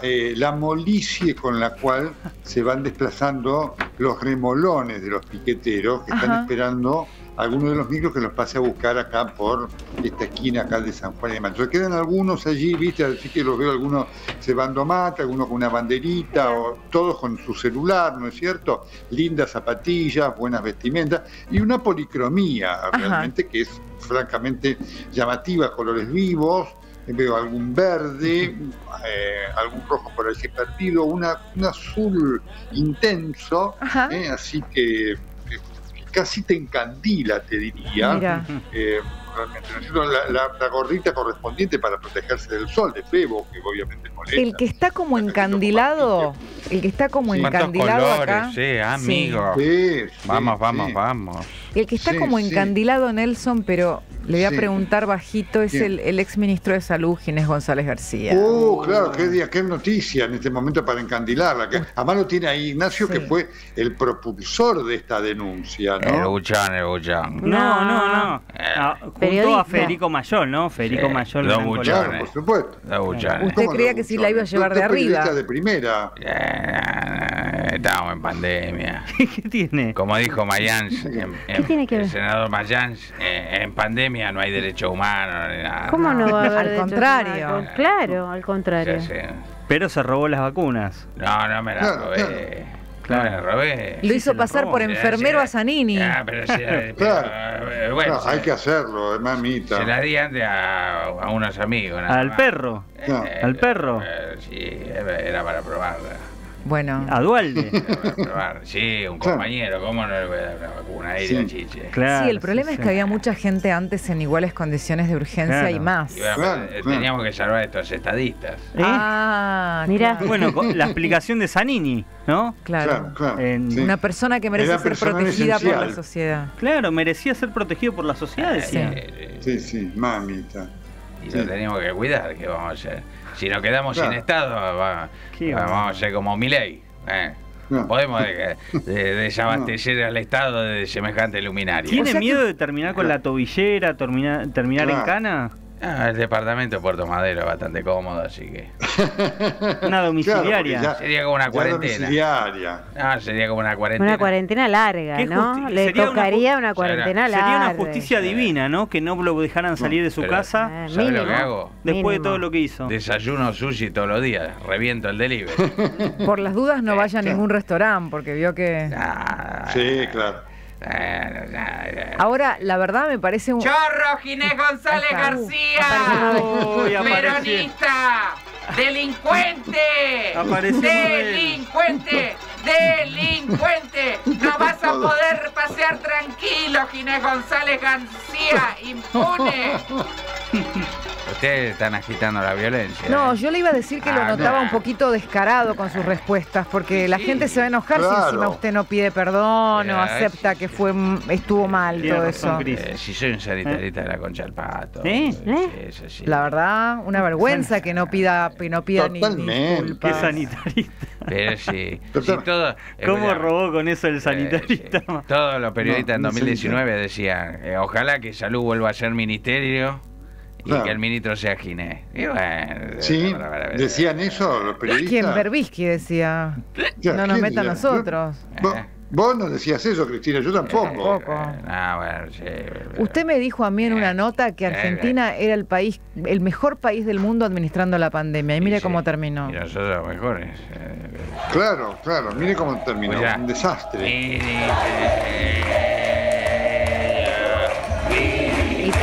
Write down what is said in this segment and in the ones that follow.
eh, la molicie con la cual se van desplazando los remolones de los piqueteros que están esperando algunos de los micros que los pase a buscar acá por esta esquina acá de San Juan de Mayo. Quedan algunos allí, viste, así que los veo algunos cebando mate, algunos con una banderita, o todos con su celular, ¿no es cierto? Lindas zapatillas, buenas vestimentas y una policromía realmente que es francamente llamativa, colores vivos, veo algún verde, eh, algún rojo por allí perdido, una, un azul intenso, eh, así que, que- que casi te encandila, te diría. Eh, realmente, ¿no es cierto? la, la- la gorrita correspondiente para protegerse del sol, de febo, que obviamente molesta. El que está como encandilado, el que está como Sí. ¿Cuántos encandilado colores? acá. Sí, amigo. Sí, sí, Vamos, vamos, sí. vamos. El que está Sí, como sí. encandilado, Nelson, pero le voy a Sí. preguntar bajito, es el, el ex ministro de Salud, Ginés González García. Oh, claro, qué día, qué noticia en este momento para encandilarla. Que, además lo tiene ahí Ignacio, Sí. que fue el propulsor de esta denuncia, El ¿no? buchón, el buchón. No, no, no. Eh. Ah, junto Periodista. a Federico Mayol, ¿no? Federico Sí, Mayol. buchones. Claro, por supuesto. Los buchones. Usted ¿Cómo creía los que sí la iba a llevar de arriba. de primera. Eh, Estamos en pandemia. ¿Qué tiene? Como dijo Mayans, en- en- tiene que el senador Mayans, eh, en pandemia no hay derecho humano ni nada. ¿Cómo no va a haber Al contrario. Claro, al contrario. Sí, sí. Pero se robó las vacunas. No, no me la Claro, robé. claro. No me la robé. Lo hizo pasar por enfermero a Zanini. Ah, pero sí, pero, Claro. eh, bueno, hay que hacerlo, eh, mamita. Se la di antes a, a unos amigos. nada Al más. perro. No. ¿Al perro? eh, sí, era para probarla. Bueno, A Dualde. Sí, un compañero, ¿cómo no le voy a dar una vacuna Sí. Chiche? Claro. sí, el problema sí, es que sí. había mucha gente antes en iguales condiciones de urgencia Claro. y más. Y bueno, Claro, eh, claro. teníamos que salvar a estos estadistas. ¿Eh? Ah, Mirá. claro. Bueno, la explicación de Zanini, ¿no? claro. Claro, claro. En- sí. Una persona que merece ser protegida por la sociedad. Claro, merecía ser protegido por la sociedad, decía. Eh, Sí, sí, mamita. Y Sí. lo teníamos que cuidar, ¿qué vamos a hacer? Si nos quedamos Claro. sin Estado, va- ¿Qué vamos a ser como Milei. ¿eh? No. Podemos de- de- desabastecer al Estado de semejante luminaria. ¿Tiene O sea que- miedo de terminar con la tobillera, terminar, terminar en cana? Ah, el departamento de Puerto Madero es bastante cómodo, así que. Una domiciliaria. Claro, Sería como una cuarentena. domiciliaria. Ah, sería como una cuarentena. Una cuarentena larga, ¿Qué ¿no? Le sería una tocaría una, cuarentena larga. Sería una justicia divina, ¿no? Que no lo dejaran salir de su pero- casa Eh, ¿Sabes lo que mínimo. hago? después de todo lo que hizo. Desayuno sushi todos los días, reviento el delivery. Por las dudas no vaya a claro. ningún restaurante porque vio que... Ah, Sí, claro. Ah, ah, ah. Ahora, la verdad me parece un... Chorro Ginés González está. García. Uy. Peronista. Delincuente. Delincuente. Delincuente. No vas a poder pasear tranquilo, Ginés González García. Impune. Ustedes están agitando la violencia. No, ¿eh? yo le iba a decir que lo Ah, notaba no. un poquito descarado con sus respuestas, porque la gente se va a enojar si encima usted no pide perdón o Ya, acepta que fue estuvo mal todo eso. Eh, si soy un sanitarista de la concha del pato. ¿Eh? Sí, eso sí. La verdad, una vergüenza que no pida, que no pida ni Totalmente. Qué disculpas. sanitarista. Pero sí. Todo, eh, ¿Cómo robó con eso el eh, sanitarista? sí. Todos los periodistas No, en no 2019 decían, eh, ojalá que Salud vuelva a ser ministerio y Claro. que el ministro sea Ginés. Y bueno, Sí, decían eso los periodistas. ¿Quién? Berbisky decía. Ya, No nos ¿quién meta a decía? nosotros. Vos, vos no decías eso, Cristina, yo tampoco. Tampoco. Bueno, sí. Usted me dijo a mí en una nota que Argentina era el país, el mejor país del mundo administrando la pandemia. Y mire Sí, cómo terminó. Y nosotros mejores. eh, Claro, claro, mire cómo terminó. Pues ya. Un desastre. Y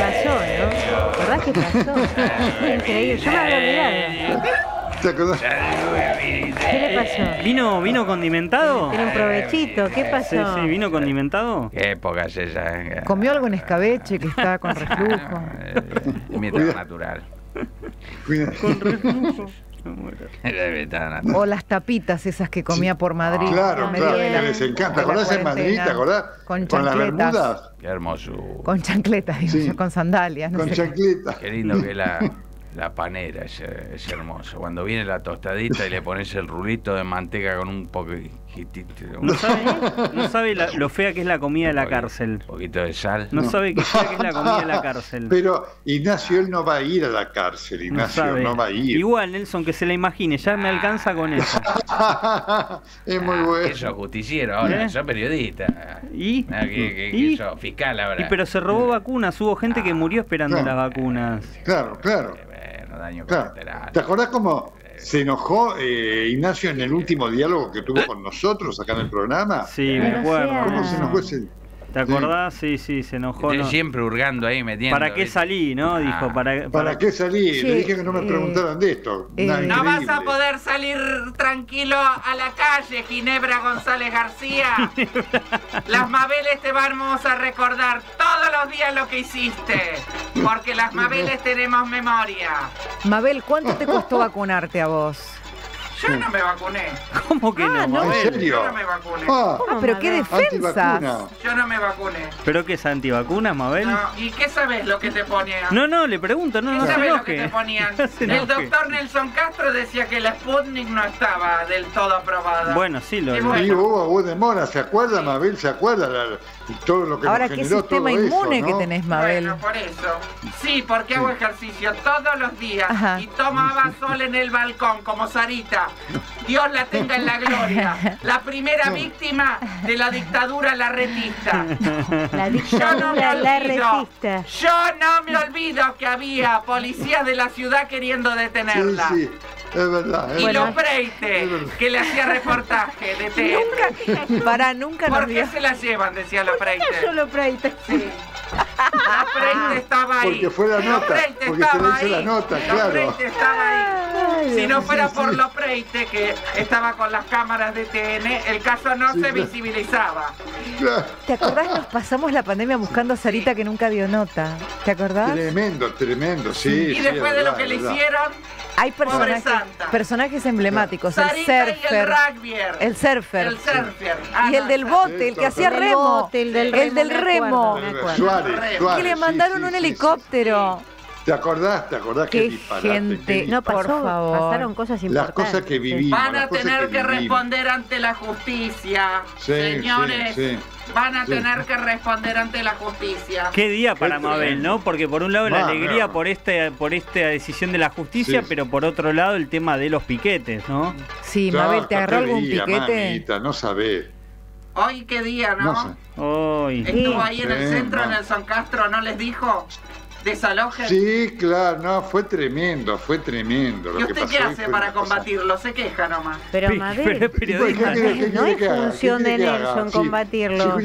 pasó, ¿no? ¿Verdad que pasó? Increíble, yo me había olvidado. ¿Te acordás? ¿Qué le pasó? ¿Vino, vino condimentado? Tiene un provechito, ¿qué pasó? sí, vino condimentado. Qué época es esa. eh. ¿Comió algo en escabeche que está con reflujo? Eh, Mientras natural. Cuida- Debe estar natural. O las tapitas esas que comía por Madrid. Claro, medio claro, de que la- les encanta. ¿Te de la acordás en Madrid? ¿Te cuarentena. acordás? Con Con las chancletas. bermudas, Qué hermoso. Con chancletas, digo Sí. yo, con sandalias. No con chancletas. Qué lindo que es la, la panera, es, es hermoso. Cuando viene la tostadita y le pones el rulito de manteca con un poquito No sabe, no sabe la- lo fea que es la comida de la cárcel. Un poquito de sal. No, sabe qué fea que es la comida de la cárcel. Pero Ignacio, él no va a ir a la cárcel, no Ignacio, sabe. no, va a ir. Igual, Nelson, que se la imagine, ya me alcanza con eso. es muy Ah, bueno. que sos justiciero ahora, ¿Eh? sos periodista. ¿Y? Ah, que, que- que ¿Y? sos fiscal ahora. Y pero se robó vacunas, hubo gente que murió esperando Claro. las vacunas. Claro, claro. Bueno, daño claro. ¿Te acordás cómo se enojó eh, Ignacio en el último diálogo que tuvo con nosotros acá en el programa? Sí, me acuerdo. ¿Cómo se enojó ese? ¿Te acordás? Sí, sí, se enojó. Siempre hurgando ahí, metiendo. ¿Para qué salí, no? Dijo, Ah. para, ¿Para qué salí? Sí, Le dije que no me eh, preguntaran de esto. eh, No vas a poder salir tranquilo a la calle, Ginebra González García. Las Mabeles te vamos a recordar todos los días lo que hiciste. Porque las Mabeles tenemos memoria. Mabel, ¿cuánto te costó vacunarte a vos? Yo no me vacuné. ¿Cómo que Ah, no, no. ¿En Mabel? serio? Yo no me vacuné. Ah, Ah, pero qué antivacuna. defensas. Yo no me vacuné. ¿Pero qué es antivacunas, Mabel? No, ¿Y qué sabes lo que te ponían? No, no, le pregunto, no, ¿Qué no se sabes lo que enoje. te ponían? No se El enoje. doctor Nelson Castro decía que la Sputnik no estaba del todo aprobada. Bueno, sí, lo Y Y bueno. hubo, hubo demora, ¿se acuerda, Mabel? ¿Se acuerda la- todo lo que Ahora, nos ¿qué sistema inmune eso, que tenés, Mabel? Bueno, por eso. Sí, porque hago ejercicio todos los días Ajá. y tomaba sol en el balcón como Sarita. Dios la tenga en la gloria. La primera víctima de la dictadura larretista. La Yo no me dictadura la olvido. Yo no me olvido que había policías de la ciudad queriendo Sí, detenerla. sí, es verdad. es Y verdad. los Breite, que le hacía reportaje de TN. Para, nunca ¿Por qué se la llevan? Decía la Breite. Solo Freite. Sí. La Freite estaba ahí. Porque fue la nota, Freite porque se estaba le hizo la ahí. nota, La claro. Freite estaba ahí. Ay, Si no fuera sí, por los Freite, que estaba con las cámaras de TN, el caso no Sí, se claro. visibilizaba. ¿Te acordás? Nos pasamos la pandemia buscando a Sarita que nunca dio nota. ¿Te acordás? Tremendo, tremendo, sí. Y sí, después es de lo que le verdad. Hay personajes, personajes emblemáticos. El el surfer. rugbyer. El surfer. El surfer. Ah, Y el del el bote, el que hacía El del remo. bote, el del El remo. Que Suárez, Que le mandaron sí, un sí, sí. helicóptero. ¿Te acordás? ¿Te acordás disparate? gente. No Por favor. pasaron cosas Las importantes. cosas que vivimos. Van a las tener que responder ante la justicia. Sí, Señores, sí, sí. Van a Sí. tener que responder ante la justicia. Qué día para Qué Mabel. ¿no? Porque por un lado la alegría no. por este, por esta decisión de la justicia, Sí. pero por otro lado el tema de los piquetes, ¿no? Sí, Mabel, ¿te agarró algún día, piquete? mamita, no sabés. Hoy qué día, ¿no? No sé. Hoy. Estuvo ahí en el Sí, centro, no. Nelson Castro, ¿no les dijo? Desalojen. Sí, claro, no, fue tremendo, fue tremendo. Lo ¿Y que usted pasó qué hace para combatirlo? Se queja nomás. Pero Mabel, pero es periodista. ¿Qué quiere- qué no es función ¿Qué de? Nelson Sí. combatirlo.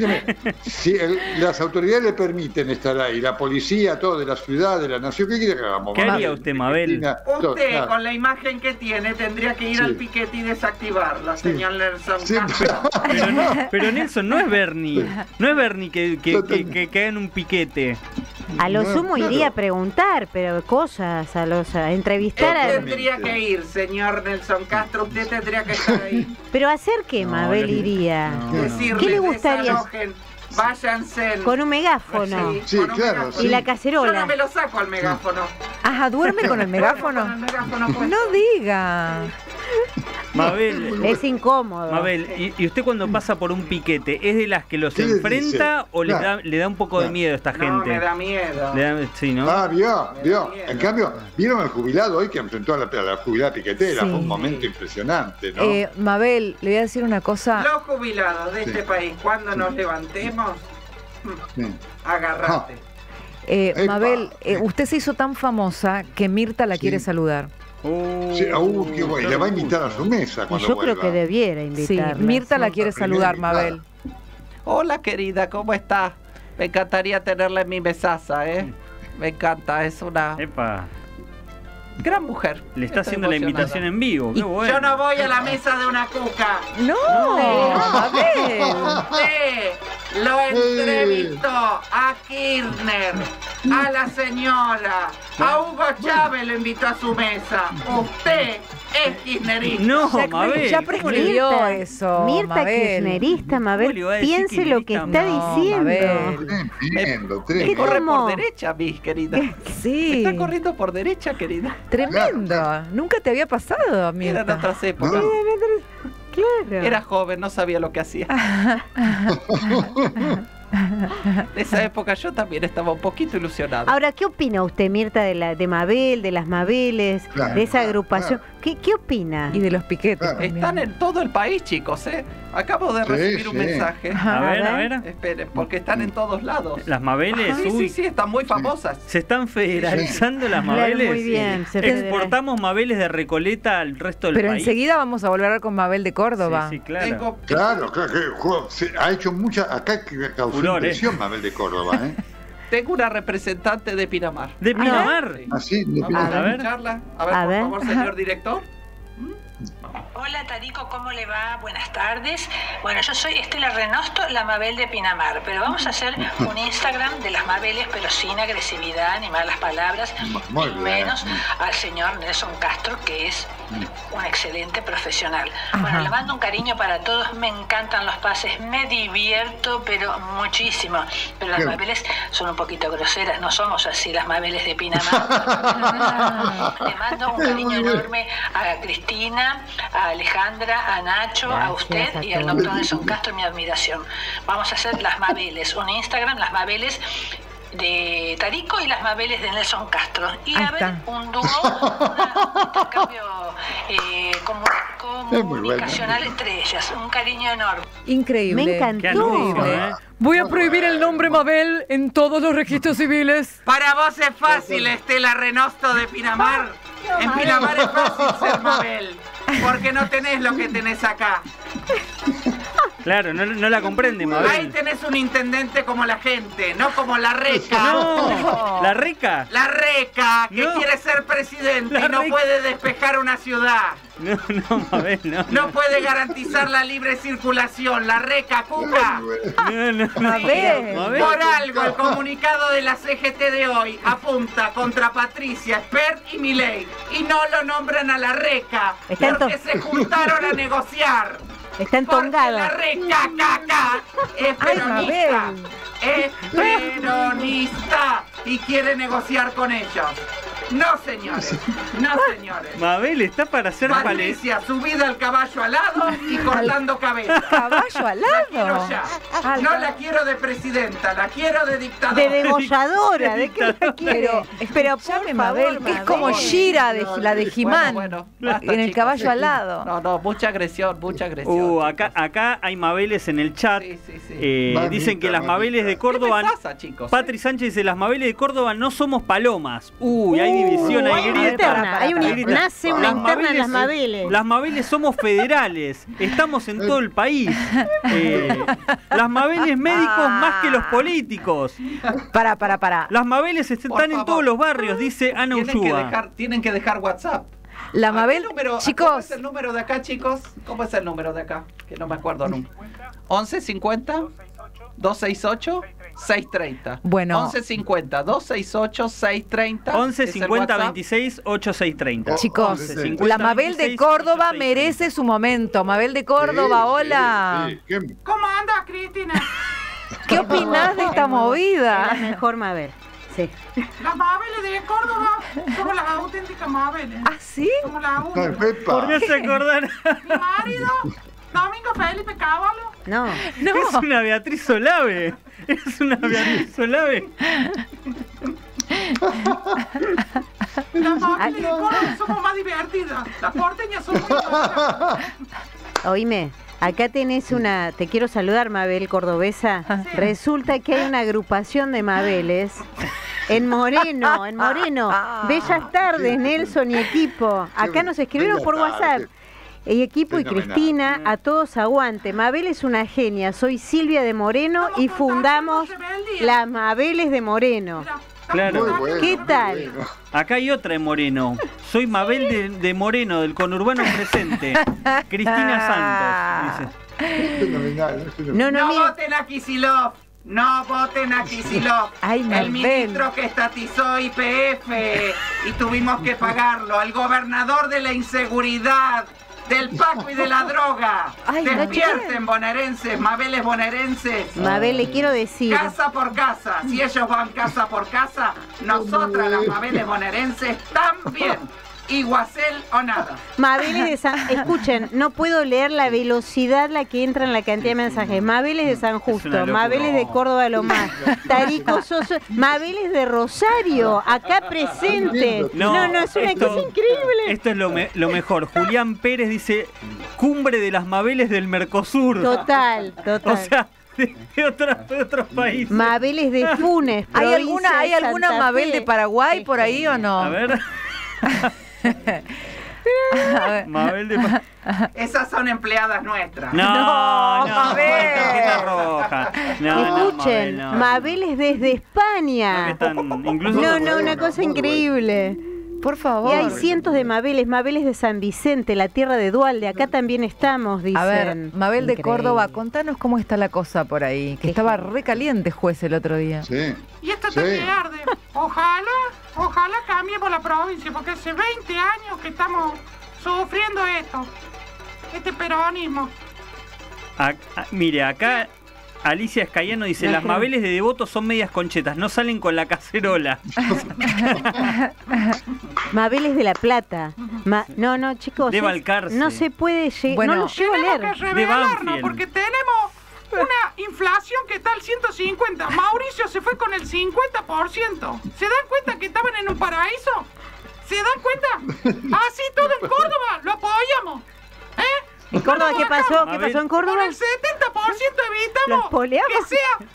Si el- las autoridades le permiten estar ahí, la policía, todo de la ciudad, de la nación, ¿qué quiere que hagamos? ¿Qué haría usted, Mabel? Usted, con la imagen que tiene, tendría que ir Sí. al piquete y desactivarla, señor Nelson. Pero, no- pero Nelson, no es Bernie. No es Bernie que, que, que, tengo- que cae en un piquete. A lo No, sumo claro. Iría a preguntar, pero cosas, a los a entrevistar a... Totalmente. tendría que ir, señor Nelson Castro. Usted tendría que estar ahí. Pero hacer qué No, Mabel iría. no. Decirle, ¿Qué le gustaría? desalojen, váyanse. Con un megáfono. Sí, Sí, con un claro, megáfono. Y la Yo cacerola. no me lo saco al megáfono. Ajá, ¿duerme con el Con el megáfono? megáfono puesto. No diga. Mabel, Es incómodo. Mabel, ¿y, y usted cuando pasa por un piquete, es de las que los ¿Qué le enfrenta o le da, le da un poco de miedo a esta No, gente? me da miedo. Le da- sí, ¿no? Ah, vio, vio. En cambio, ¿vieron al jubilado hoy que enfrentó a la, a la jubilada piquetera? Sí. Fue un momento impresionante, ¿no? Eh, Mabel, le voy a decir una cosa. Los jubilados de Sí. este país, cuando nos levantemos, Sí. agárrate. Eh. Mabel, eh, usted se hizo tan famosa que Mirta la Sí. quiere saludar. Oh, Sí, uh, qué bueno. Y le va a invitar a su mesa cuando yo creo que debiera Sí, invitarla. Mirta la sí. quiere La primera saludar, invitada. Mabel. Hola querida, ¿cómo estás? Me encantaría tenerla en mi mesaza, ¿eh? Me encanta, es una Epa, gran mujer. le está Estoy haciendo la invitación en vivo. Qué bueno. Yo no voy a la mesa de una cuca. No, Mabel. Usted lo entrevistó a Kirchner, a la señora, a Hugo Chávez lo invitó a su mesa. Usted es kirchnerista. No, Ya, Mabel. ya ¿cómo le- prescribió Mirta, eso. Mirta Mabel. kirchnerista, ¿Cómo Mabel. Piense lo que está No, diciendo. Tremendo, ¿Qué tremendo. corre por derecha, mi querida. Sí. por derecha, querida. Tremendo. Nunca te había pasado, Mirta. épocas. Claro. Era joven, no sabía lo que hacía. De esa época yo también estaba un poquito ilusionado. Ahora, ¿qué opina usted, Mirta, de, la, de Mabel, de las Mabeles, Claro, de esa claro, agrupación? ¿Qué, ¿Qué opina? Y de los piquetes. Claro. Están en todo el país, chicos, ¿eh? Acabo de Sí, recibir un sí. mensaje. A ver, a ver. Esperen, porque están en todos lados. Las Mabeles, Sí, sí, uy. sí, están muy famosas. Se están federalizando las Mabeles. muy bien, se Exportamos Mabeles de Recoleta al resto del Pero país. enseguida vamos a volver con Mabel de Córdoba. Sí, sí, claro. Tengo- Claro, claro, que jo- se ha hecho mucha. Acá que causó Furor, ¿eh? impresión Mabel de Córdoba, ¿eh? Tengo una representante de Pinamar. De Pinamar. Sí. Así, de Vamos A a ver. A ver, A por ver. favor, señor director. Hola Tarico, ¿cómo le va? Buenas tardes. Bueno, yo soy Estela Renosto, la Mabel de Pinamar, pero vamos a hacer un Instagram de las Mabeles, pero sin agresividad ni malas palabras, Muy bien. menos al señor Nelson Castro, que es un excelente profesional. Bueno, le mando un cariño para todos, me encantan los pases, me divierto, pero muchísimo. Pero las Mabeles son un poquito groseras, no somos así las Mabeles de Pinamar. Le mando un cariño enorme a Cristina, a Alejandra, a Nacho, a usted a y al doctor Nelson Castro, mi admiración. Vamos a hacer las Mabeles, un Instagram, las Mabeles de Tarico y las Mabeles de Nelson Castro. Y Ahí a ver, un dúo, una- un intercambio eh, bueno. comunicacional entre ellas. Un cariño enorme. Increíble. Me encantó. Anuncio, ¿eh? Voy a prohibir el nombre Mabel en todos los registros civiles. Para vos es fácil, Estela Renosto de Pinamar. En Pinamar es fácil ser Mabel. Porque no tenés lo que tenés acá. Claro, no, no la comprende, Ahí Mabel. tenés un intendente como la gente, no como la reca. No, la rica. La reca, que No. quiere ser presidente La y no Reca. puede despejar una ciudad. No, no, Mabel, no. No puede garantizar la libre circulación. La reca, cuca. No, no, no. Mabel. Mabel. Por algo, el comunicado de la CGT de hoy apunta contra Patricia Spert y Milei y no lo nombran a la reca porque se juntaron a negociar. Está la entongado. reca, caca, es peronista. Es peronista y quiere negociar con ellos. No, señores. No, señores. Mabel está para ser palestra. Patricia, subida al caballo alado y cortando cabeza. Caballo al La quiero lado. ya. Al- No la quiero de presidenta, la quiero de dictadora. De degolladora, ¿de qué la quiere? Pero, por Mabel, que es como. Shira, de, la de Jimán. Bueno, bueno, basta, en el chicos. caballo al lado. No, no, mucha agresión, mucha agresión. Uh, acá, acá hay Mabeles en el chat. Sí, sí, sí. Eh, Mamita, dicen que las mamita. Mabeles de ¿Qué Córdoba. me pasa, chicos? Patri Sánchez dice: Las Mabeles de Córdoba no somos palomas. Uy, hay división, Uh, hay grieta. interna, hay una- Hay grieta. nace una interna en las Mabeles. Las Mabeles somos federales. Estamos en todo el país. Eh, las Mabeles médicos más que los políticos. Para, para, para. Las Mabeles están Por en favor. todos los barrios, dice Ana tienen que, Ushua. dejar, tienen que dejar WhatsApp. La ¿A qué Mabel, número- ¿Cómo chicos, es el número de acá, chicos? ¿Cómo es el número de acá? Que no me acuerdo nunca. 1150 268 630. Bueno. 1150 268 630. 11 es el 50 WhatsApp. 26 8630. chicos, 11, 50, la Mabel de 26, Córdoba 86. merece su momento. Mabel de Córdoba, Sí, hola. sí, sí. ¿Qué- ¿Cómo andas, Cristina? ¿Qué opinás de esta movida? mejor Mabel. Sí. Las Mabeles de Córdoba somos las auténticas Mabeles. ¿Ah, sí? Somos las Pepa. ¿Por qué se acordar? Mi marido, Domingo Felipe Caballo, No. No. Es una Beatriz Solave. Es una Beatriz Solave. las Mabeles de Córdoba somos más divertidas. Las porteñas son muy. Oíme, acá tenés una. Te quiero saludar, Mabel Cordobesa. Resulta que hay una agrupación de Mabeles. En Moreno, en Moreno. Bellas tardes, Nelson y equipo. Acá nos escribieron por WhatsApp. Y equipo y. Cristina, a todos aguante. Mabel es una genia. Soy Silvia de Moreno y fundamos las Mabeles de Moreno. Claro. Bueno, ¿Qué tal? bueno. Acá hay otra en Moreno. Soy Mabel de, de Moreno, del conurbano presente. Cristina Santos. Dice. Es fenomenal. No, no, No mira. voten a Kisilov. No voten a Kisilov. Ay, el ministro que estatizó IPF y tuvimos que pagarlo. El gobernador de la inseguridad, del Paco y de la droga. Ay, no Despierten bonaerenses, mabeles bonaerenses. Mabel, le quiero decir. Casa por casa. Si ellos van casa por casa, nosotras las mabeles bonaerenses también. Iguacel o nada. Mabeles de San... Escuchen, no puedo leer la velocidad la que entra en la cantidad de mensajes. Mabeles de San Justo, locura. Mabeles de Córdoba Lomás, Tarico Soso, Mabeles de Rosario, acá presente. No, no, es una esto- cosa increíble. Esto es lo, me- lo mejor. Julián Pérez dice cumbre de las Mabeles del Mercosur. Total, total. O sea, de, de otras- de otros países. Mabeles de Funes. ¿Hay alguna, ¿hay alguna Mabel de Paraguay por ahí o no? A ver. Mabel de... Pa- Esas son empleadas nuestras. No, No, no, Mabel. tarjeta roja. No, no, Escuchen, Mabel, no. Mabeles desde España. están incluso No, no, una cosa increíble. Por Y favor. hay cientos de Mabeles, Mabeles de San Vicente, la tierra de Dualde, acá también estamos, dicen. A ver, Mabel de. Córdoba, contanos cómo está la cosa por ahí. Que estaba genial. re caliente juez el otro día. Sí. Y esto Sí. te arde. Ojalá, ojalá cambiemos la provincia, porque hace 20 años que estamos sufriendo esto. Este peronismo. A- a- mire, acá Alicia Escayano dice, las. Mabeles de Devoto son medias conchetas, no salen con la cacerola. Mabeles de la Plata. Ma- no, no, chicos. De Balcarce. No se puede llegar. Bueno. no lo llego a leer. que revelarnos, porque tenemos una inflación que está al 150. Mauricio se fue con el 50%. ¿Se dan cuenta que estaban en un paraíso? ¿Se dan cuenta? Así todo en Córdoba, lo apoyamos. ¿En Córdoba qué pasó? ¿Qué Mabel. pasó en Con Córdoba? el 70% ¿Lo evitamos que sea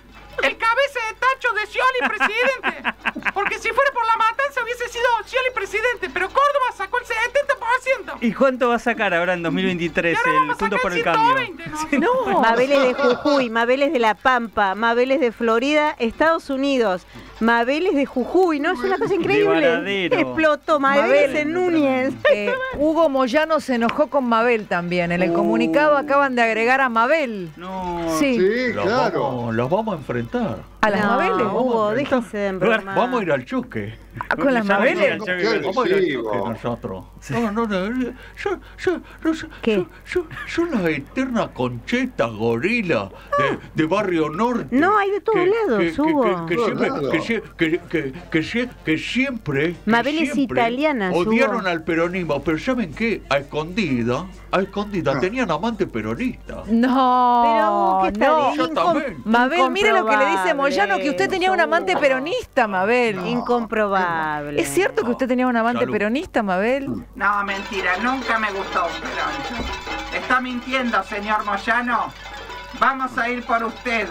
el cabeza de tacho de Scioli presidente. Porque si fuera por la matanza hubiese sido Scioli presidente. Pero Córdoba sacó el 70%. ¿Y cuánto va a sacar ahora en 2023 Y ahora el Juntos por el Cambio? 120, ¿no? No. Mabeles de Jujuy, Mabeles de La Pampa, Mabeles de Florida, Estados Unidos, Mabeles de Jujuy, ¿no? Es una cosa increíble. Explotó Mabeles Mabel. en Núñez. Eh, Hugo Moyano se enojó con Mabel también. En el Uh. comunicado acaban de agregar a Mabel. No. Sí, Sí, Los claro. vamos, los vamos a enfrentar. A las no, Mabeles. Hugo, déjense de embromar. Vamos a ir al choque. Ah, Con las Mabeles. Vamos a ir al choque nosotros. No, no, no. Yo, yo, no, yo, ¿Qué? yo, yo- yo la eterna concheta gorila de, de Barrio Norte. No, hay de todos lados, Hugo. Que, siempre, Mabeles italianas, Odiaron Hugo. al peronismo, pero ¿saben qué? A escondida, a escondida, tenían amante peronista. No, Pero Hugo, ¿qué está no. bien? Yo Incom- también. Mabel, mire lo que le dice Moyano, que usted tenía un amante peronista, Mabel. Incomprobable. ¿Es cierto que usted tenía un amante Salud. peronista, Mabel? No, mentira, nunca me gustó un peroncho. Está mintiendo, señor Moyano. Vamos a ir por usted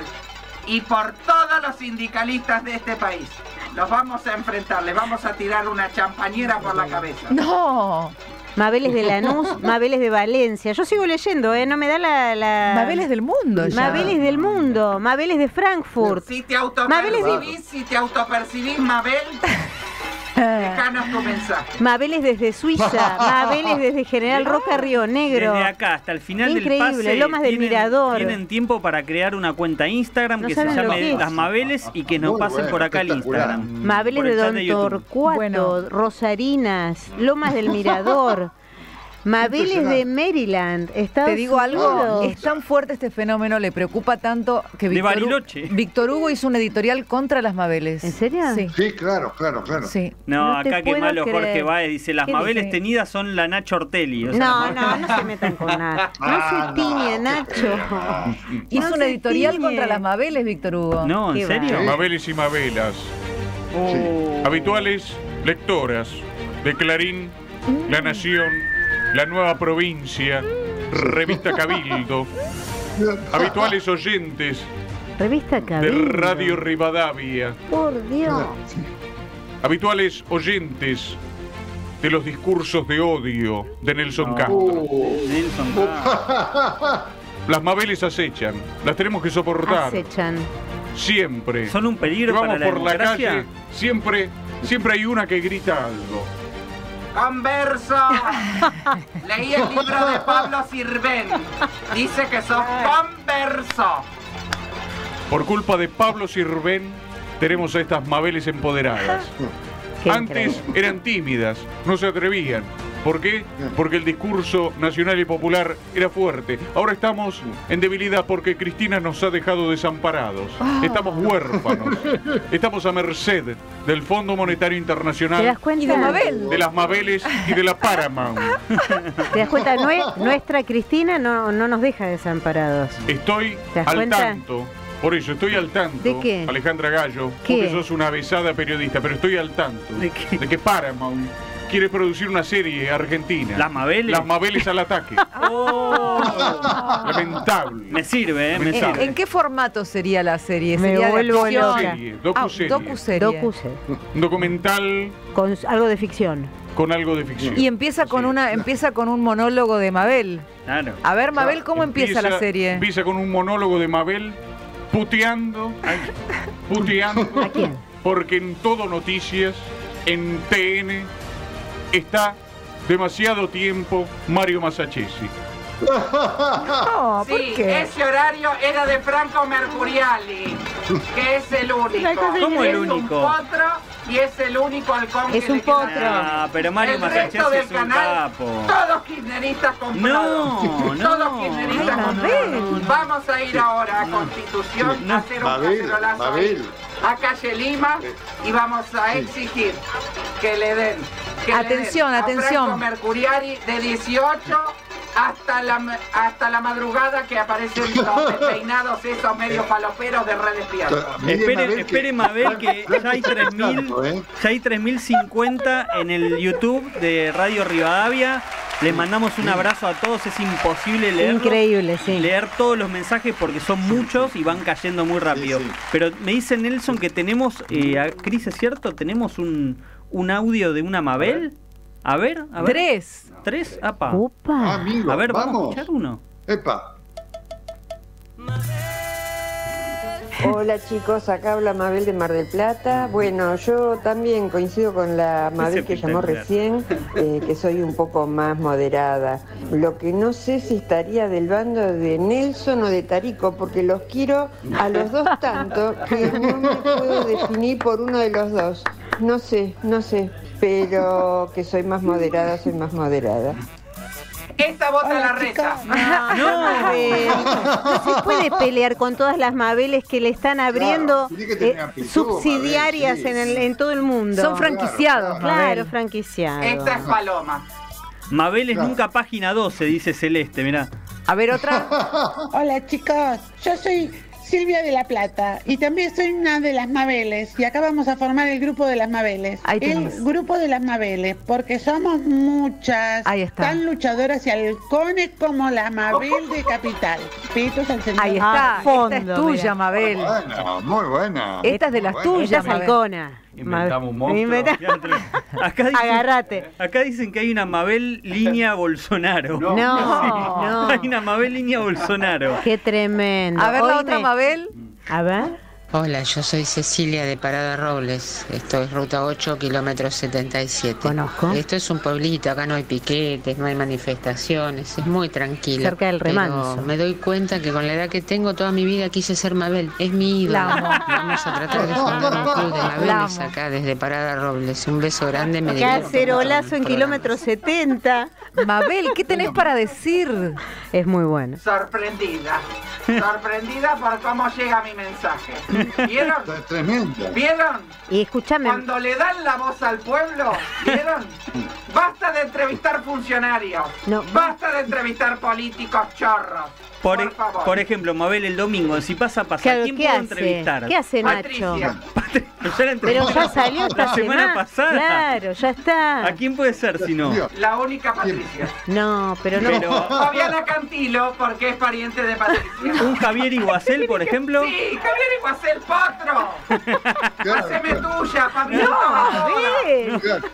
y por todos los sindicalistas de este país. Los vamos a enfrentar, les vamos a tirar una champañera por la cabeza. No. Mabeles de Lanús, Mabeles de Valencia. Yo sigo leyendo, ¿eh? No me da la... la... Mabel es del mundo ya. Mabeles del mundo, Mabeles de Frankfurt. Si te Mabeles de- autopercibís, si te autopercibís, Mabel, dejanos tu mensaje. Mabeles desde Suiza, Mabeles desde General Roca Río Negro. Desde acá hasta el final Increíble, del pase Lomas del tienen, Mirador. tienen tiempo para crear una cuenta Instagram No que se llame es. Las Mabeles y que nos Muy pasen bueno, por acá al. Instagram. Mabeles de Don de. Torcuato, Bueno. Rosarinas, Lomas del Mirador, Mabeles de Maryland, Estados Te digo algo, Unidos. es tan fuerte este fenómeno, le preocupa tanto que Víctor. Víctor Hugo hizo un editorial contra las Mabeles. ¿En serio? Sí, Sí, claro, claro, claro. sí. No, acá qué malo Jorge. Baez dice, las ¿Qué Mabeles dice? tenidas son la Nacho Ortelli. o sea, No, no, no se metan con nada. No Ah, se tiñe, no, Nacho. Hizo No un editorial tiñe. contra las Mabeles, Víctor Hugo. No, Qué ¿en serio? va. Mabeles y Mabelas, Oh. habituales lectoras de Clarín, La Nación, La Nueva Provincia, Revista Cabildo, habituales oyentes Revista de Cabildo. Radio Rivadavia, Por Dios. habituales oyentes de los discursos de odio de Nelson. Castro. Nelson Castro. Las Mabeles acechan, las tenemos que soportar Acechan. siempre. Son un peligro Vamos para la por la democracia. calle, siempre, siempre hay una que grita algo. Converso. Leí el libro de Pablo Sirven. Dice que sos converso. Por culpa de Pablo Sirven, tenemos a estas Mabeles empoderadas. Qué Antes increíble. eran tímidas, no se atrevían. ¿Por qué? Porque el discurso nacional y popular era fuerte. Ahora estamos en debilidad porque Cristina nos ha dejado desamparados. Ah. Estamos huérfanos. Estamos a merced del Fondo Monetario Internacional. ¿Te das cuenta? Y de Mabel. De las Mabeles y de la Paramount. ¿Te das cuenta? Nue- nuestra Cristina no, no nos deja desamparados. Estoy ¿Te das al cuenta? tanto. Por eso estoy al tanto, ¿De qué? Alejandra Gallo, ¿Qué? porque sos una besada periodista, pero estoy al tanto ¿De qué? de que Paramount quiere producir una serie argentina. ¿Las Mabeles? Las Mabeles al ataque. Oh. Lamentable. Me sirve, ¿eh? Me ¿En, sirve. en qué formato sería la serie? Me ¿Sería de vuelvo. Serie, Ah, docuserie. docuserie. Documental Con algo de ficción. con algo de ficción. Y empieza con Sí. una empieza con un monólogo de Mabel. Claro. A ver, Mabel, ¿cómo empieza, la serie? Empieza con un monólogo de Mabel puteando, puteando, ¿A quién? porque en todo noticias, en TN, está demasiado tiempo Mario Masachesi. No, ¿por Sí, qué? ese horario era de Franco Mercuriali, que es el único. ¿Cómo el Es un único? potro y es el único halcón Es que un potro. Ah, pero Mario el Masachesi resto del es un canal, capo. todos kirchneristas comprados. No, no. Todos kirchneristas Ay, comprados. Vamos a ir ahora a Constitución a hacer un Mabel, cacerolazo a calle Lima y vamos a exigir que le den Atención, a atención. Franco Mercuriari de 18 hasta la, hasta la madrugada que aparecen los peinados esos medio paloperos de Red Despierta. Mire, Espere, Mabel, que- espere Mabel que ya hay 3000 Tanto, ¿eh? ya hay 3050 en el YouTube de Radio Rivadavia. Les mandamos un abrazo a todos, es imposible leer Increíble, sí. leer todos los mensajes porque son muchos y van cayendo muy rápido. Sí, sí. Pero me dice Nelson que tenemos, eh, a- Cris, ¿es cierto? ¿Tenemos un, un audio de una Mabel? A ver, a ver. Tres. ¿Tres? Apa. Upa. amigo, A ver, vamos a vamos. escuchar uno. Epa. Hola chicos, acá habla Mabel de Mar del Plata. Bueno, yo también coincido con la Mabel que llamó recién, eh, que soy un poco más moderada. Lo que no sé si estaría del bando de Nelson o de Tarico, porque los quiero a los dos tanto que no me puedo definir por uno de los dos. No sé, no sé, pero que soy más moderada, soy más moderada. Esta bota la reta. Mabel, no se puede pelear con todas las Mabeles que le están abriendo eh, amplitud, subsidiarias Mabel, sí. en, el- en todo el mundo. Son franquiciados, Claro, franquiciados. Esta es Paloma. Mabel es nunca página 12, dice Celeste, mirá. A ver, otra. Hola chicos, yo soy Silvia de la Plata y también soy una de las Mabeles y acá vamos a formar el grupo de las Mabeles. Ahí el grupo de las Mabeles, porque somos muchas, Ahí está. tan luchadoras y halcones como la Mabel de Capital. Pitos al centro. Ahí Ah, está. fondo, Esta es tuya, mira. Mabel. Buena, muy buena. Esta es de las Muy buena. tuyas, halcona. Inventamos un Mabel. monstruo. Inventa- Acá dicen, Agárrate. acá dicen que hay una Mabel línea Bolsonaro. No, no. Hay una Mabel línea Bolsonaro. Qué tremendo. A ver la otra, me- Mabel. A ver. Hola, yo soy Cecilia de Parada Robles. Esto es ruta 8, kilómetro 77. Conozco. Esto es un pueblito, acá no hay piquetes, no hay manifestaciones, es muy tranquilo. Cerca del Pero remanso. me doy cuenta que con la edad que tengo, toda mi vida quise ser Mabel. Es mi ídolo. Vamos a tratar de fundar un club de Mabeles acá desde Parada Robles. Un beso grande, me Cacerolazo en kilómetro 70. Mabel, ¿qué tenés para decir? Es muy bueno. Sorprendida. Sorprendida por cómo llega mi mensaje. ¿Vieron? ¿Vieron? Y escúchame, Cuando le dan la voz al pueblo, ¿vieron? Basta de entrevistar funcionarios. No. Basta de entrevistar políticos chorros. Por, Por, e- favor. por ejemplo, Mabel el domingo, si pasa, pasa. claro, ¿Quién ¿qué puedo hace? entrevistar? ¿Qué hace Nacho? Patricia. Pero ya la Pero entrevisté ya salió esta la semana pasada. Claro, ya está. ¿A quién puede ser si no? La única Patricia. No, pero no. Pero Fabiana Cantilo, porque es pariente de Patricia. un Javier Iguacel, por ejemplo. Sí, Javier Iguacel Potro. Claro, Haceme claro. tuya, Fabiana. Mabel. Claro.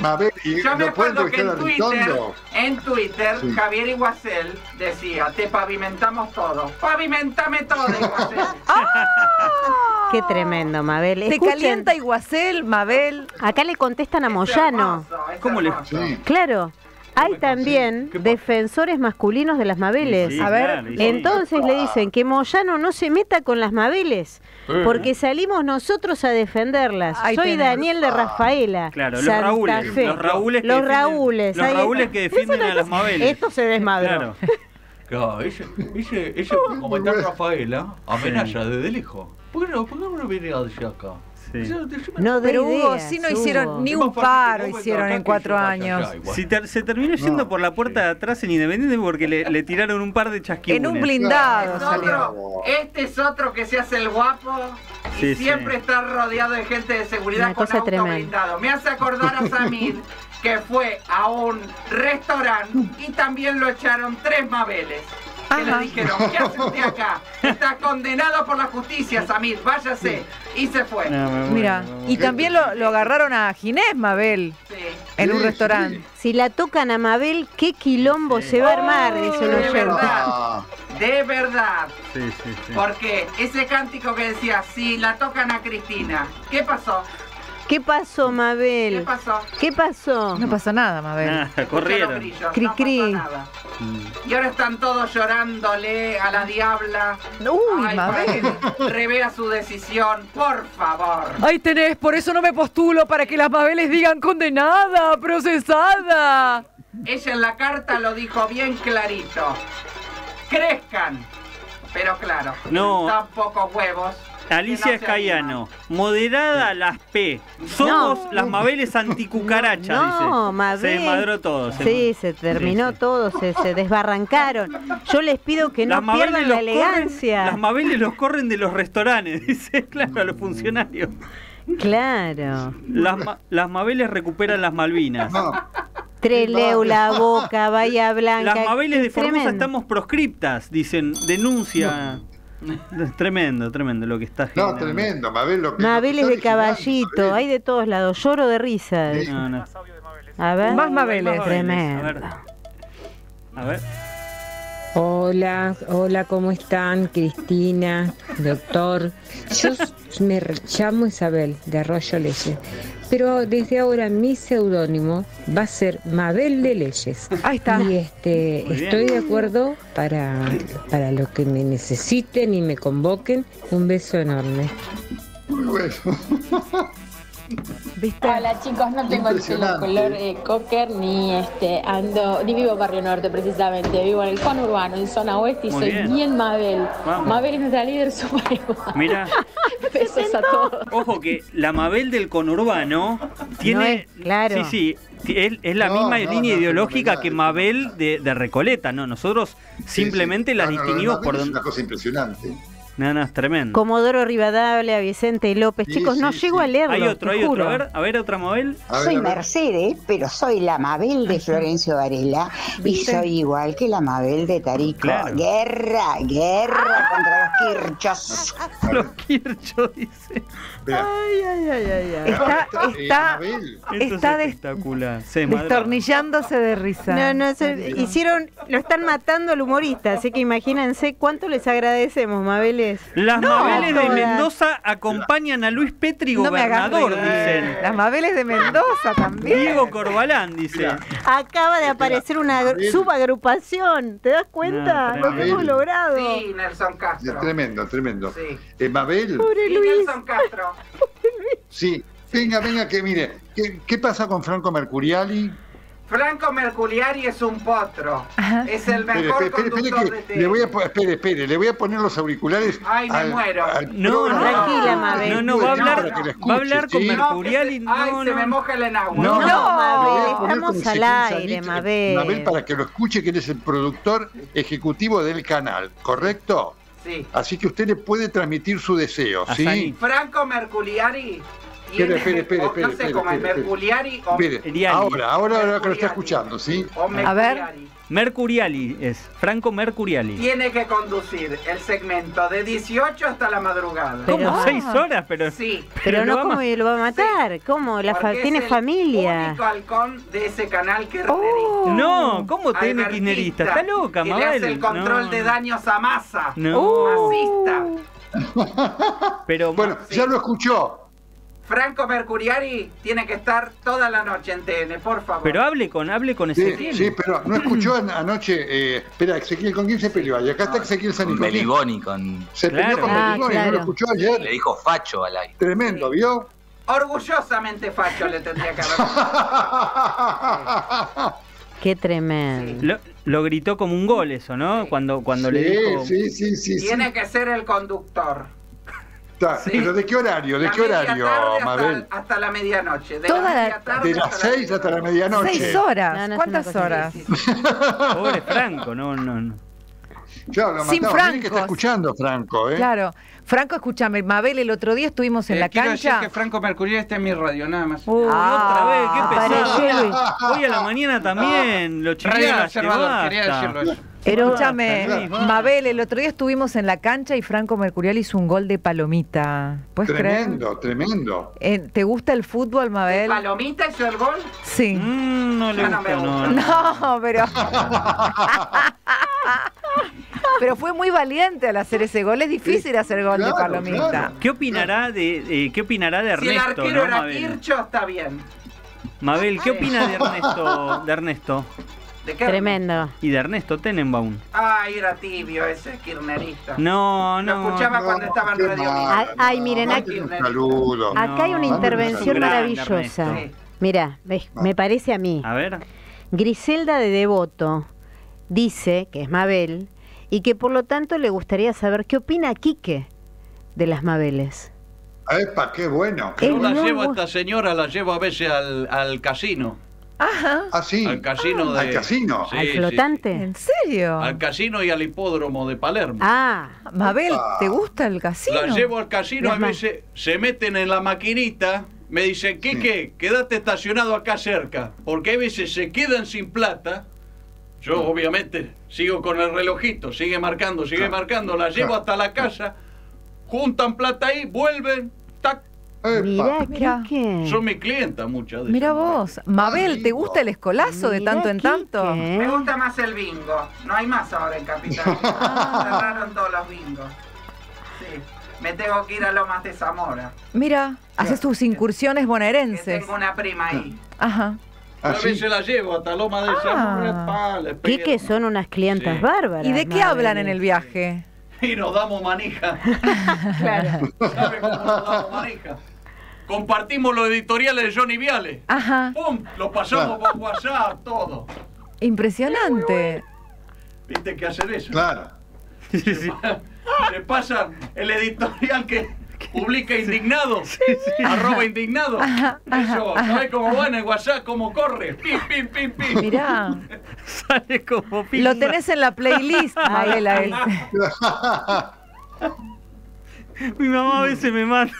Mabel, ¿y Yo me acuerdo que en Twitter, en Twitter, Sí. Javier Iguacel decía, te pavimentamos todo. Pavimentame todo, Iguacel. Qué tremendo, Mabel. Te Escuchen, calienta Iguacel, Mabel. Acá le contestan a Es Moyano. hermoso, es ¿Cómo le-. Sí. Claro. hay también defensores masculinos de las Mabeles. Sí, sí, A ver. claro, y sí. entonces le dicen que Moyano no se meta con las Mabeles, porque salimos nosotros a defenderlas. Ahí Soy tenés. Daniel de Rafaela. Claro, los Santa Raúles, Fe. los Raúles que Los defienden- Raúles. los Raúles que defienden a las Mabeles. Esto se desmadró. Claro. Claro, ese, ese, ese comentar Rafaela amenaza desde lejos. ¿Por qué no, por qué no viene hacia acá? Sí. No de Pero Hugo, sí no Hugo. hicieron ni un paro hicieron en cuatro años. Si ter- se terminó yendo por la puerta de atrás en Independiente porque le, le tiraron un par de chasquibunes. En un blindado salió. otro, este es otro que se hace el guapo y Sí, sí. siempre está rodeado de gente de seguridad Una con cosa auto tremenda. blindado. Me hace acordar a Samir que fue a un restaurante y también lo echaron tres mabeles. Que le dijeron, ¿qué hace usted acá? Está condenado por la justicia, Samir, váyase. Y se fue. No, me muero, Mira, me y también lo, lo agarraron a Ginés Mabel Sí. en un Sí, restaurante. Si la tocan a Mabel, qué quilombo se va a armar, dice un de verdad. De verdad. Sí, sí, sí. Porque ese cántico que decía, si la tocan a Cristina, ¿qué pasó? ¿Qué pasó, ¿Qué Mabel? pasó? ¿Qué pasó? No pasó nada, Mabel. Nada, corrieron. grillos, Cri, no cri. pasó nada. Mm. Y ahora están todos llorándole a la diabla. Uy, Ay, para Mabel. que revea su decisión, por favor. Ahí tenés, por eso no me postulo, para que las Mabeles digan condenada, procesada. Ella en la carta lo dijo bien clarito. Crezcan. Pero claro, No. tan pocos huevos. Alicia no Escayano, moderada las P. Somos No. las Mabeles anticucaracha, No, dice. Mabel. Se desmadró todo. se Sí, ma- se terminó Sí, sí. todo, se, se desbarrancaron. Yo les pido que no Las Mabeles pierdan la corren- elegancia. las Mabeles los corren de los restaurantes, dice, claro, a los funcionarios. Claro. Las, ma- las Mabeles recuperan las Malvinas. no, Treleu, la boca, Bahía Blanca. Las Mabeles de Formosa estamos proscriptas, dicen, denuncia. Tremendo, tremendo lo que está no, tremendo, Mabel. Lo que, Mabeles lo que de está vigilando, caballito, Mabel. hay de todos lados. Lloro de risa. Sí. No, no. A ver. Más Mabeles. A Tremendo. ver. A ver. Hola, hola, ¿cómo están? Cristina, doctor. Yo me llamo Isabel de Arroyo Leyes, pero desde ahora mi seudónimo va a ser Mabel de Leyes. Ahí está. Y este, Muy bien. estoy de acuerdo para, para lo que me necesiten y me convoquen. Un beso enorme. Muy bueno. ¿Viste? Hola chicos, no tengo el pelo color eh, cocker ni este ando ni vivo en Barrio Norte precisamente, vivo en el conurbano, en zona oeste y Muy soy bien. bien, Mabel. Vamos. Mabel es nuestra líder suprema. Mira, Besos a todos. ojo que la Mabel del conurbano tiene. No es- claro. Sí, sí. Es, es la No, misma no, línea no, ideológica que Mabel de, de Recoleta, ¿no? Nosotros simplemente sí. las distinguimos por Es una cosa impresionante. No, no, es tremendo. Comodoro Rivadavia, Vicente López. Sí, Chicos, no sí, llego a leerlo. Hay otro, te hay otro. A ver, a ver, otra Mabel. A ver, Soy a ver. Mercedes, pero soy la Mabel de Florencio Varela y ¿Viste? soy igual que la Mabel de Tarico. Claro. Guerra, guerra contra los kirchos. Los Kirchhoff dice. Ay, ay, ay, ay, ay. Está, está Mabel. Está es espectacular. Se destornillándose de risa. No, no, se- hicieron, lo están matando al humorista, así que imagínense cuánto les agradecemos, Mabeles. Las No, Mabeles de. Mendoza acompañan a Luis Petri, No gobernador, dicen. Las Mabeles de Mendoza también. Diego Corbalán, dice. Mira. Acaba de aparecer una subagrupación, ¿te das cuenta? No, Lo que hemos logrado. Sí, Nelson Es Castro. tremendo, tremendo. Sí. Eh, Mabel, Pobre Sí, Luis. Nelson Castro. sí. Venga, venga, que mire. ¿Qué, qué pasa con Franco Mercuriali? Franco Merculiari es un potro. Es el Espere, mejor espere, espere, conductor que de le voy a espere, espere, le voy a poner los auriculares. Ay, me muero. No. Tranquila, Mabel. No, no, va a hablar, escuche, va a hablar con ¿sí? Mercuriali. No, Ay, No, se no. me moja el enagua. No, No, Mabel, estamos al aire. Mabel. Mabel, para que lo escuche, que él es el productor ejecutivo del canal, ¿correcto? Sí. Así que usted le puede transmitir su deseo, ¿sí? Franco Merculiari. Espere, espere, espere, espere, No sé cómo es, o, Mire, Riali. ahora, ahora, ahora que lo está Mercuriali. escuchando, ¿sí? o A ver. Mercuriali. Mercuriali es, Franco Mercuriali. Tiene que conducir el segmento de 18 hasta la madrugada. Pero- ¿Cómo? ¿Seis horas? Pero, Sí. Pero no, lo ¿cómo ama- lo va a matar? ¿Cómo? La fa- tiene es el familia. único halcón de ese canal que Oh. No, ¿cómo tiene Albertista, kirchnerista? Está loca, que Mabel. le hace el control No, de no. daños a masa. No. Masista. Pero Bueno, ya lo escuchó. Franco Mercuriari tiene que estar toda la noche en TN, por favor. Pero hable con, hable con Sí, Ezequiel. sí, pero no escuchó an- anoche. Eh, espera, Ezequiel, ¿con quién se peleó? Y acá está Ezequiel San Con Beligoni, con... Se peleó con Ah, ¿no lo escuchó ayer? Le dijo facho al aire. Tremendo, ¿vio? Orgullosamente facho le tendría que haber. Qué tremendo. Lo, lo gritó como un gol eso, ¿no? Cuando, cuando le dijo... sí, sí, sí. Tiene que ser el conductor. ¿Pero de qué horario? ¿De La qué horario, tarde Mabel? Hasta, la medianoche. De Toda la la- media tarde De las hasta la 6 hasta la medianoche. Seis horas. No, no es ¿Cuántas horas? Pobre Franco, no, no, no. Claro, lo Sin. Miren que está escuchando, Franco, ¿eh? Claro. Franco, escúchame, Mabel, el otro día estuvimos en Eh, la quiero cancha. decir que Franco Mercurial está en mi radio, nada más. Uy, otra vez, qué pesado. Hoy a la mañana también lo Radio El chiviaste, Observador, quería decirlo eso. Pero Escúchame, Mabel, el otro día estuvimos en la cancha y Franco Mercurial hizo un gol de palomita. ¿Puedes creer? Tremendo, tremendo. Eh, ¿Te gusta el fútbol, Mabel? ¿Palomita hizo el gol? Sí. Mm, no le no gusta, me no. gusta. No, pero. pero fue muy valiente al hacer ese gol. Es difícil hacer gol de palomita. claro. ¿Qué opinará de eh, qué opinará de Si el Ernesto, arquero no, era? Kircho, está bien. Mabel, ¿qué opina de Ernesto, de Ernesto ¿De qué? tremendo. y de Ernesto Tenenbaum? Ay, era tibio ese kirnerista. No, Lo no. escuchaba No, cuando estaba en Radio mal. Ay, ay, miren, Mándenle un saludo. Acá hay una No, intervención maravillosa. Ernesto. Mira, ves, me parece a mí. A ver. Griselda de Devoto dice que es Mabel y que por lo tanto le gustaría saber qué opina Quique de las Mabeles. Epa, qué bueno. Yo la llevo a esta señora, la llevo a veces al, al casino. Ajá. Ah, sí. Al casino de. ¿Al casino? Sí, ¿Al sí, flotante? ¿En serio? sí. Al casino y al hipódromo de Palermo. Ah, Mabel. ¿te gusta el casino? La llevo al casino, a veces se meten en la maquinita, me dicen, Quique, quédate estacionado acá cerca, porque hay veces se quedan sin plata. Yo obviamente sigo con el relojito, sigue marcando, sigue Claro. marcando, la llevo Claro. hasta la casa, juntan plata ahí, vuelven, tac, Epa. mira, Mira. Quique. son mi clienta muchas de Mira vos. Mabel, ¿te gusta el escolazo de Mirá, tanto en tanto? Me gusta más el bingo. No hay más ahora en Capital. Cerraron todos los bingos. Sí. Me tengo que ir a Lomas de Zamora. Mira, haces tus incursiones Que bonaerenses. tengo una prima ahí. Ajá. A Ah, veces sí. la llevo hasta Loma de Ah. Zamora, pa, pego. Quique son unas clientas Sí. bárbaras. ¿Y de qué hablan en el viaje? Y nos damos manija. Claro. ¿Sabe cómo nos damos manija? Compartimos los editoriales de Johnny Viale. Ajá. ¡Pum! Los pasamos por WhatsApp, todo. Impresionante. ¿Viste que hacer eso? Claro. Se pasan el editorial que publica indignado. Arroba indignado. Eso, ¿sabes cómo va en el WhatsApp? ¿Cómo corre? Pim, pim, pim, pim. Mirá. Sale como pinga. Lo tenés en la playlist, Mabel, a este. Mi mamá a veces me manda,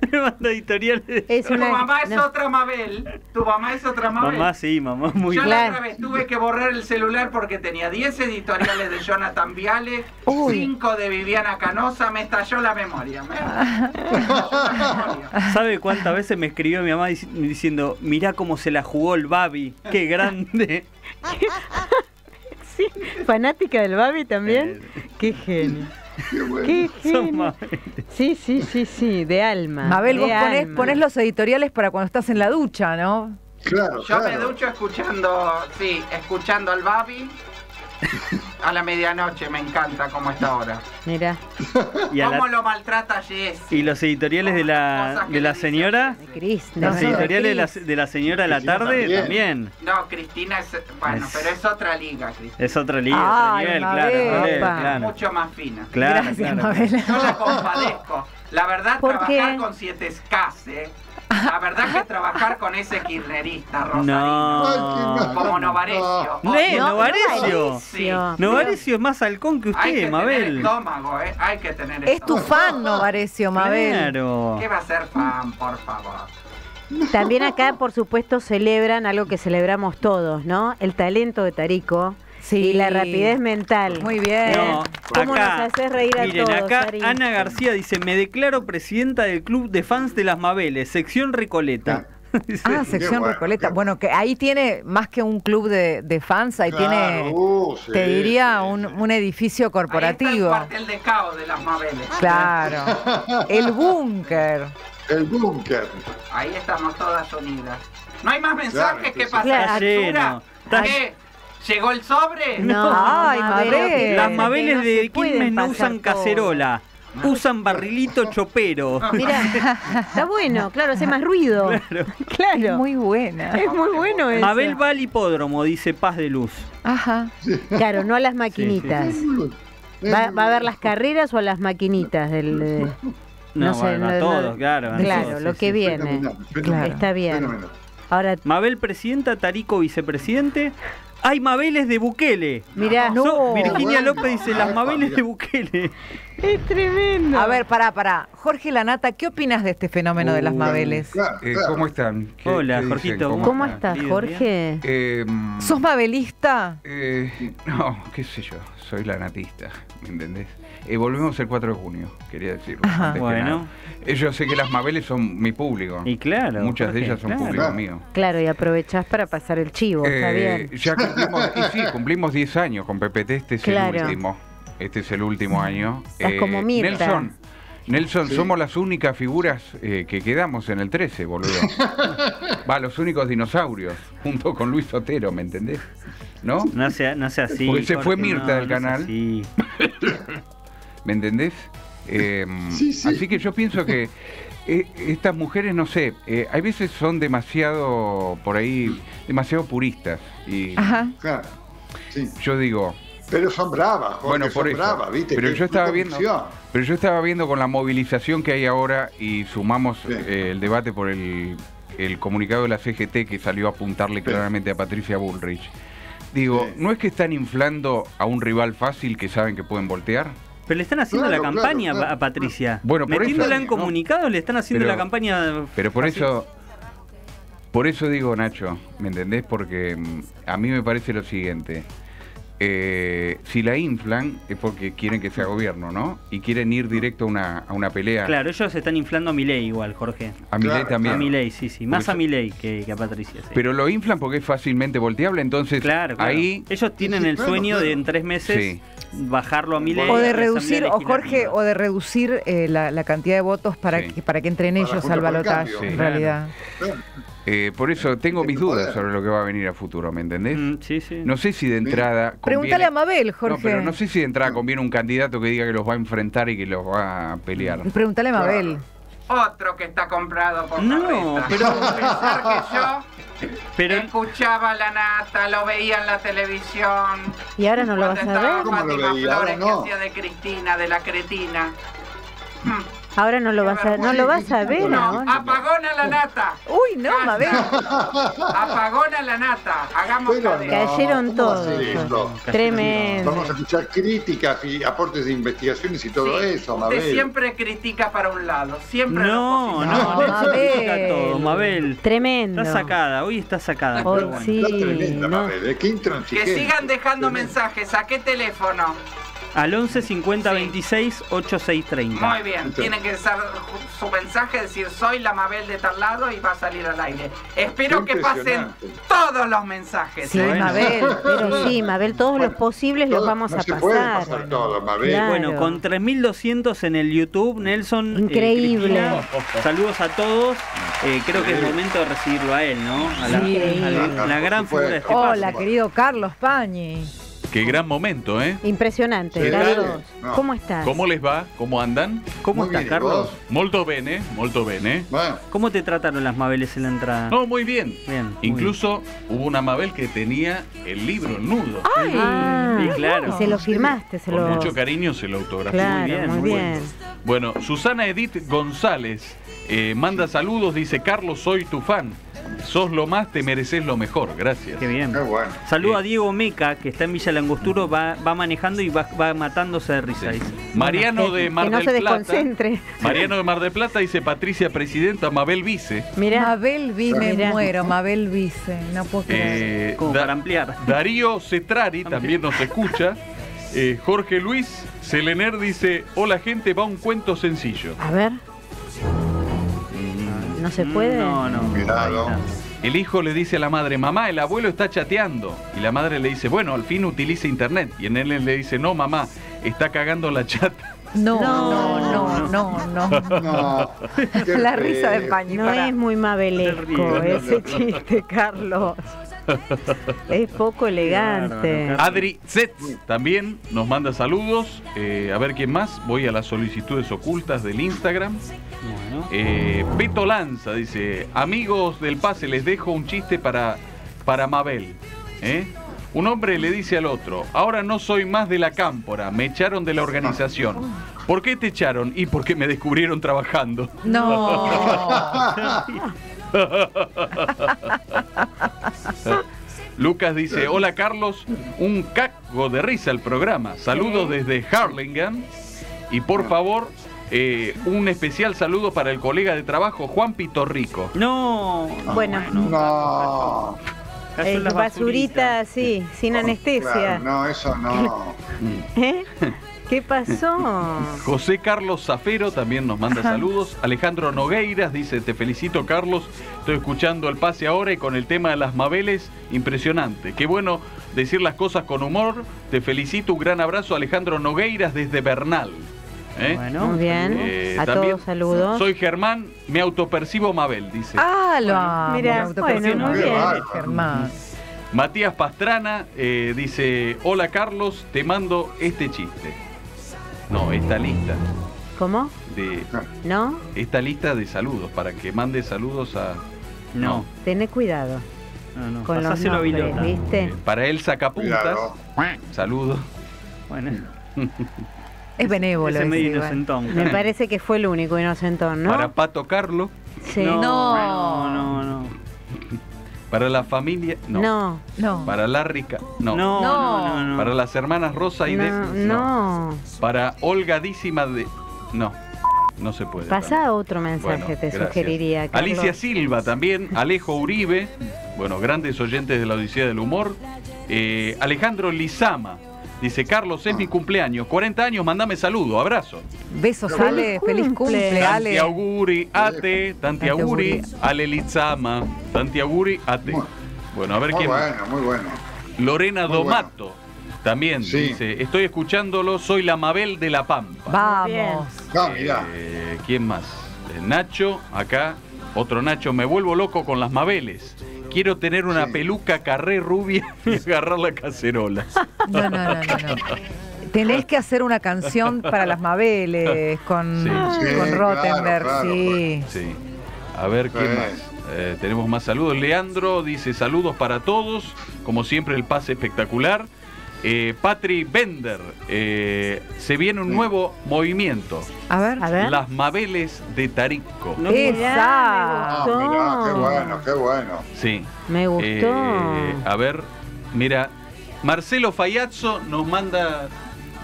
me manda editoriales. Es Tu una. mamá es no. otra Mabel. Tu mamá es otra Mabel. Mamá sí, mamá muy Yo la otra vez tuve que borrar el celular porque tenía 10 editoriales de Jonathan Viale, Uy. 5 de Viviana Canosa, me estalló la memoria. me- me estalló la memoria. ¿Sabe cuántas veces me escribió mi mamá dic- diciendo, mirá cómo se la jugó el Babi, qué grande? Sí, fanática del Babi también. Qué genio. Qué bueno. Qué. Sí, sí, sí, sí, de alma. Mabel, de vos ponés, alma. ponés los editoriales para cuando estás en la ducha, ¿no? Claro, Yo me ducho escuchando, sí, escuchando al Babi a la medianoche, me encanta cómo está ahora. Mira, Y, a la- ¿Cómo lo maltrata Jess? y los editoriales de la, de la señora, Cris. los no, editoriales de la, Cris. de la señora a la tarde también. también. No, Cristina es, bueno, Es- pero es otra liga, Cristina. Es otra liga, otro Ay, nivel, claro, claro. Mucho más fina. Claro, Gracias, claro. Mabel. Yo la compadezco. La verdad, ¿Por trabajar qué? con siete escas, ¿eh? La verdad que trabajar con ese kirchnerista, Rosarino. No. Como Novarecio. ¡Ne, No, Novarecio! Sí. Novarecio es más halcón que Hay que usted, tener Mabel. estómago, ¿eh? Hay que tener Es tu estómago. fan, Novarecio, Mabel. Claro. ¿Qué va a ser fan, por favor? También acá, por supuesto, celebran algo que celebramos todos, ¿no? El talento de Tarico Sí. y la rapidez mental. Muy bien. No, ¿Cómo acá, nos haces reír a miren, todos, acá Ari? Ana García dice, me declaro presidenta del club de fans de las Mabeles, sección Recoleta. Dice, Ah, sección bueno, Recoleta. qué Bueno, que ahí tiene más que un club de, de fans, ahí Claro, tiene, uh, sí, te diría, sí, un, sí. un edificio Ahí está el corporativo. cuartel de caos de las Mabeles. Claro. El búnker. El búnker. Ahí estamos todas unidas. ¿No hay más mensajes? Claro. Está lleno. ¿Censura? ¿Llegó el sobre? No. Ay, Mabel. Las Mabeles no de Quilmes no usan todo. cacerola. Usan barrilito chopero. Mira, está bueno, claro, hace más ruido. Claro. Muy buena. Es muy bueno eso. Mabel va al hipódromo, dice Paz de Luz. Ajá. Claro, no a las maquinitas. ¿Va, va a ver las carreras o a las maquinitas del eh, No, No sé, bueno, a todos, claro. a Claro, todos, lo sí, que sí. viene. Claro. Está bien. fenomenal. Ahora, Mabel presidenta, Tarico vicepresidente. Hay Mabeles de Bukele. mirá, So- Virginia. López dice las Mabeles de Bukele. Es tremendo. A ver, pará, pará. Jorge Lanata, ¿qué opinas de este fenómeno de las Mabeles? Claro, Eh, claro. ¿Cómo están? ¿Qué- Hola, qué? Jorgito, ¿Cómo está? estás, Jorge? Eh, ¿Sos mabelista? eh, no, qué sé yo, soy lanatista, ¿me entendés? Eh, volvemos el 4 de junio, quería decirlo. Ajá. Bueno. Eh, yo sé que las Mabeles son mi público. Y claro. Muchas de ellas son claro. público Claro. mío. Claro, y aprovechás para pasar el chivo, está Eh, bien. Ya cumplimos, y sí, cumplimos 10 años con PPT, este es Claro. el último. Este es el último año. Eh, Estás como Mirta. Nelson, Nelson, Sí. somos las únicas figuras eh, que quedamos en el 13, boludo. Va, los únicos dinosaurios, junto con Luis Sotero, ¿me entendés? ¿No? No sea, no sea así. Porque se fue Mirta no, del canal. ¿Me entendés? Eh, Sí, sí. Así que yo pienso que eh, estas mujeres, no sé, eh, hay veces son demasiado, por ahí, demasiado puristas. Y Ajá. Claro. Sí. yo digo, Pero son bravas, Jorge, Bueno, por son eso. bravas, ¿viste? Pero yo estaba viendo, pero yo estaba viendo con la movilización que hay ahora y sumamos Sí. eh, el debate por el, el comunicado de la CGT que salió a apuntarle claramente a Patricia Bullrich. Digo, Sí. ¿no es que están inflando a un rival fácil que saben que pueden voltear? Pero le están haciendo Claro, la campaña claro. a Patricia. Bueno, por Metiéndola eso- en comunicado, le están haciendo Pero- la campaña. Pero por fácil. eso, por eso digo, Nacho, ¿me entendés? Porque mm, a mí me parece lo siguiente. Eh, si la inflan es porque quieren que sea gobierno, ¿no? Y quieren ir directo a una, a una pelea. Claro, ellos se están inflando a Milei igual, Jorge. A Milei Claro, también. A Milei, sí, sí. Más Porque a Milei que, que a Patricia. sí. Pero lo inflan porque es fácilmente volteable, entonces Claro, claro. ahí Ellos tienen sí, el claro, sueño de en tres meses Sí. bajarlo a Milei. O de reducir, o Jorge, o de reducir eh, la, la cantidad de votos para, Sí. que, para que entren Para ellos al balotaje, en Sí. realidad. Eh, por eso tengo mis dudas poder. sobre lo que va a venir a futuro, ¿me entendés? Mm, sí, sí. No sé si de entrada Pregúntale conviene- a Mabel, No, Jorge. pero no sé si de entrada conviene un candidato que diga que los va a enfrentar y que los va a pelear. Pregúntale a Mabel. Otro que está comprado por No, la reta. pero- Pensar que yo Pero escuchaba a la nata, lo veía en la televisión. ¿Y ahora no lo vas a ver? ¿Cómo lo veía? Ahora Flores no. que hacía de Cristina, de la cretina. Ahora no lo vas a, no lo vas a ver No, apagón a la nata. Uy, no, Mabel. Apagón a la nata. Hagamos Pero no, Cayeron ¿cómo va a todos. Tremendo. Vamos a escuchar críticas y aportes de investigaciones y todo Sí, eso, Usted Mabel. siempre critica para un lado. Siempre No, no, no, Mabel. todo, Mabel. Tremendo. Está sacada, hoy está sacada. Pero bueno. sí, Está tremenda, no. Mabel, ¿eh? Qué Que intransigente. sigan dejando mensajes. ¿A qué teléfono? Al 11 50 26 86 30. Muy bien. Tiene que ser su mensaje, decir soy la Mabel de tal lado y va a salir al aire. Espero que pasen todos los mensajes. Sí. Bueno. Mabel. Pero sí, Mabel, todos los posibles los vamos no a se pasar. pasar todo, Mabel. Claro. Bueno, con 3200 en el YouTube, Nelson. eh, Increíble. Cristina, saludos a todos. Eh, creo que es momento de recibirlo a él, ¿no? A la, Sí. a la- la gran figura de este Hola, paso. querido Carlos Pañi. Qué gran momento, ¿eh? Impresionante, Sí, Carlos. No. ¿Cómo estás? ¿Cómo les va? ¿Cómo andan? ¿Cómo estás, ¿y Carlos? Molto bene, molto bene. Bueno, ¿Cómo te trataron las Mabeles en la entrada? No, muy bien. Bien, muy Incluso hubo una Mabel que tenía el libro, el nudo. Ay, Ah, Sí, claro. y se lo firmaste, se Con lo... mucho cariño se lo autografió. Claro, Muy bien, muy muy bien. Bueno, Susana Edith González eh, manda saludos, dice Carlos, soy tu fan. Sos lo más, te mereces lo mejor. Gracias. Qué bien. qué bueno. Saludo a Diego Meca, que está en Villa Langosturo, va, va manejando y va, va matándose de risa. Mariano que, de Mar que no del se Plata. desconcentre. Mariano de Mar del Plata dice Patricia Presidenta, Mabel Vice. Mira, Mabel vi, me Mirá. muero. Mabel Vice. No puedo creer. Eh, Como Da- para ampliar. Darío Cetrari también nos escucha. Eh, Jorge Luis Selener dice, hola gente, va un cuento sencillo. a ver. ¿No se puede? No, no. Cuidado. El hijo le dice a la madre, mamá, el abuelo está chateando. Y la madre le dice, bueno, al fin utiliza internet. Y en él le dice, no, mamá, está cagando la chata. No, no, no, no, no. qué La risa de. Pañi. No es muy mabelesco ese chiste, Carlos. Es poco elegante. Adri Zetz también nos manda saludos. Eh, a ver quién más. Voy a las solicitudes ocultas del Instagram. Bueno. Eh, Beto Lanza dice: Amigos del pase, les dejo un chiste para, para Mabel. ¿eh? Un hombre le dice al otro: Ahora no soy más de la cámpora, me echaron de la organización. ¿Por qué te echaron? Y porque me descubrieron trabajando. No. Lucas dice, hola Carlos, un cago de risa el programa. Saludos desde Harlingen. Y por favor, eh, un especial saludo para el colega de trabajo Juan Pitorrico. No. Bueno, No. Cayó eh, basurita, sí, sin anestesia. Claro, no, eso no. ¿Eh? ¿Qué pasó? José Carlos Zafero también nos manda saludos. Alejandro Nogueiras dice, te felicito Carlos, estoy escuchando el pase ahora y con el tema de las Mabeles, impresionante. Qué bueno decir las cosas con humor. Te felicito, un gran abrazo Alejandro Nogueiras desde Bernal. ¿Eh? Bueno. Muy bien. Eh, A también todos saludos. Soy Germán, me autopercibo Mabel, dice. Ah, lo amo. Mira, bueno, muy bien, bien. Germán. Matías Pastrana eh, dice, hola Carlos, te mando este chiste. No, esta lista ¿Cómo? de ¿No? esta lista de saludos para que mande saludos a No. Tené cuidado No, no. con los nombres. ¿viste? para el sacapuntas. Saludos. Bueno, Es benévolo. ese medio igual. inocentón. Me parece que fue el único inocentón, ¿no? Para Pato Carlo, Sí. No, No. no, no. Para la familia, no. No. No. Para la rica, no. No, no, no, no. Para las hermanas Rosa y de No, no. Para Olgadísima de no. No se puede. Pasa otro mensaje, Bueno, te gracias. sugeriría. Carlos. Alicia Silva también, Alejo Uribe, bueno, grandes oyentes de la Odisea del Humor. Eh, Alejandro Lizama, dice, Carlos, es mi cumpleaños, 40 años, mandame saludo, abrazo. Besos, Ale. Feliz cumple. Ale. Tanti auguri, ate, tanti auguri, Ale Lizama, tanti auguri, ate. Bueno, a ver Muy quién más. bueno, muy bueno. Lorena Muy bueno. Domato, también Sí. dice, estoy escuchándolo, soy la Mabel de la Pampa. Vamos. Eh, ¿Quién más? Eh, Nacho, acá, otro Nacho, me vuelvo loco con las Mabeles. Quiero tener una Sí. peluca carré rubia y agarrar la cacerola. No, no, no, no. no. Tenés que hacer una canción para las Mabeles con, Sí. Con Rottenberg, claro. sí. Sí. A ver, ¿quién Sí. más? Eh, tenemos más saludos. Leandro dice saludos para todos. Como siempre, el pase espectacular. Eh, Patri Bender, eh, se viene un nuevo movimiento. A ver. A ver. Las Mabeles de Tarico. No, Mirá, Esa. Ah, me gustó. mirá, qué bueno, qué bueno. Sí. Me gustó. Eh, a ver, mira, Marcelo Fayazzo nos manda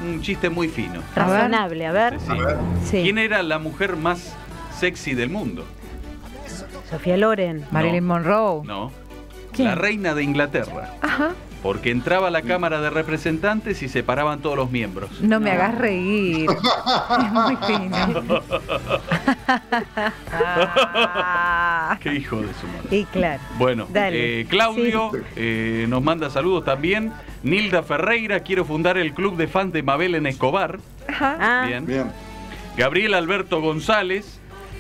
un chiste muy fino. Razonable, a ver. Sí. A ver. Sí. ¿Quién era la mujer más sexy del mundo? Sofía Loren. Marilyn Monroe. No. ¿Quién? La reina de Inglaterra. Ajá. Porque entraba a la Cámara de Representantes y separaban todos los miembros. No me hagas reír. Es muy fino. Qué hijo de su madre. Y claro. Bueno, Dale. eh, Claudio eh, nos manda saludos también. Nilda Ferreira, quiero fundar el club de fans de Mabel en Escobar. Ajá. Ah, Bien. Bien. Gabriel Alberto González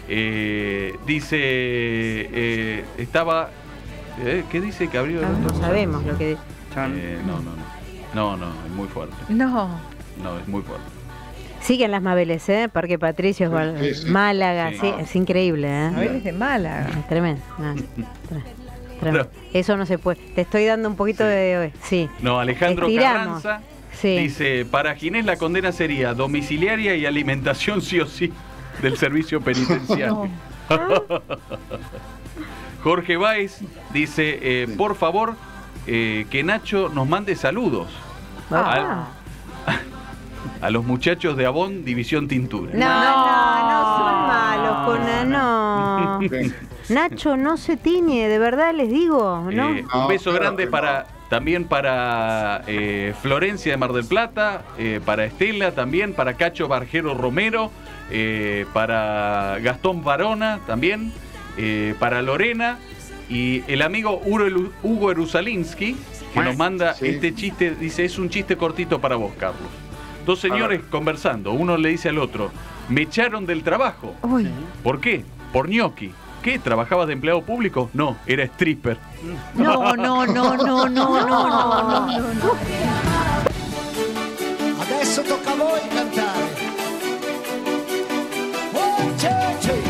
eh, dice, eh, estaba... eh, ¿Qué dice Gabriel ah, no sabemos lo que. Eh, no, no, no. No, no, es muy fuerte. No. No, es muy fuerte. Siguen las Mabeles, ¿eh? Parque Patricios, Sí, sí. Málaga, Sí. sí, es increíble, ¿eh? Mabeles de Málaga. Es Tremendo. no, tremendo. Eso no se puede. Te estoy dando un poquito Sí. de. Sí. No, Alejandro Estiramos. Carranza Sí. dice, para Ginés la condena sería domiciliaria y alimentación sí o sí del servicio penitenciario. Jorge Báez dice, eh, por favor, eh, que Nacho nos mande saludos Ah. a los muchachos de Avon División Tintura. No, no, no son malos con no. Nacho no se tiñe, de verdad les digo, ¿no? Eh, un beso grande para también para eh, Florencia de Mar del Plata, eh, para Estela también, para Cacho Barjero Romero, eh, para Gastón Varona también, eh, para Lorena y el amigo Hugo Erusalinsky, que nos manda este chiste, dice, es un chiste cortito para vos, Carlos. Dos señores conversando, uno le dice al otro, me echaron del trabajo. Uy. ¿Por qué? Por ñoqui. ¿Qué? ¿Trabajabas de empleado público? No, era stripper. No, no, no, no, no, no, no, no, no. Adesso tocca a voi cantare. Oh, One, two, three.